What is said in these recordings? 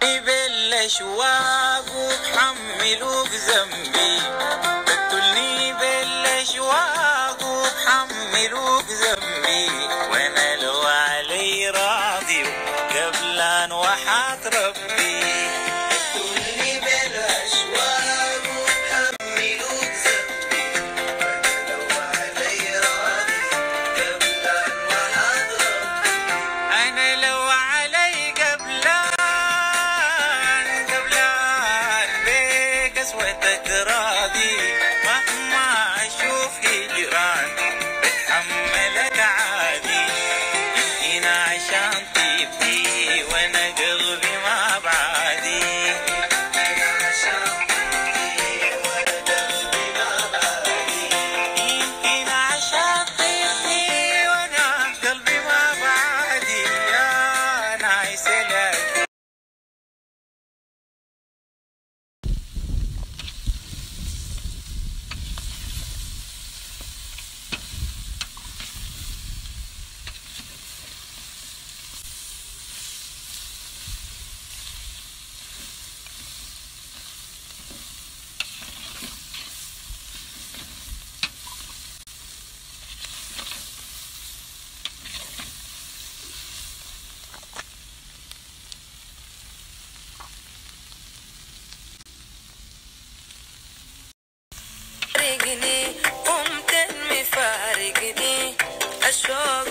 بالاشواق وحملوك ذنبي. قتلني بالاشواق وحملوك ذنبي. وأنا لو علي راضي قبل ان وحات ربي. you. Uh,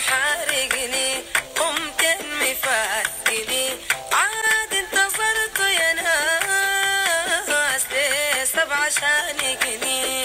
وحارقني قمت انمي فاتني عاد انتظرت يا ناس ليه سبع شانقني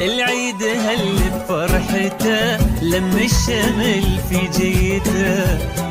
العيد هل بفرحته لم الشمل في جيته